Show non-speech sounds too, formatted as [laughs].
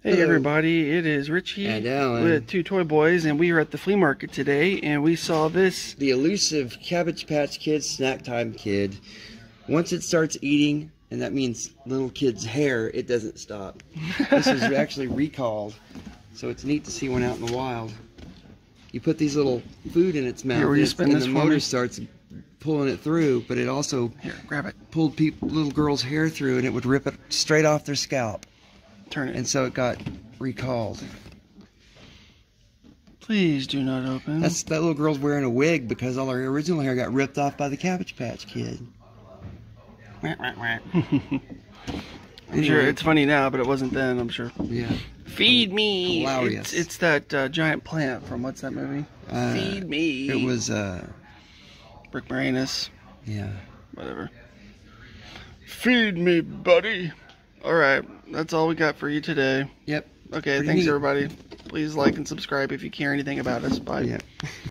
Hey everybody, it is Richie with Two Toy Boys, and we are at the flea market today, and we saw this. The elusive Cabbage Patch Kid snack time kid. Once it starts eating, and that means little kid's hair, it doesn't stop. This was [laughs] actually recalled, so it's neat to see one out in the wild. You put these little food in its mouth, Here, and, spin and the motor me? starts pulling it through, but it also Here, grab it, pulled little girls' hair through, and it would rip it straight off their scalp. Turn it. And so it got recalled. Please do not open. That's that little girl's wearing a wig because all her original hair got ripped off by the Cabbage Patch Kid. [laughs] I'm sure it's funny now, but it wasn't then. I'm sure. Yeah. Feed me. Hilarious. It's, it's that uh, giant plant from what's that movie? Uh, Feed me. It was uh Rick Moranis. yeah. Whatever. Feed me, buddy. All right, that's all we got for you today. Yep. Okay, Pretty thanks neat. everybody. Please like and subscribe if you care anything about us. Bye. Yep. [laughs]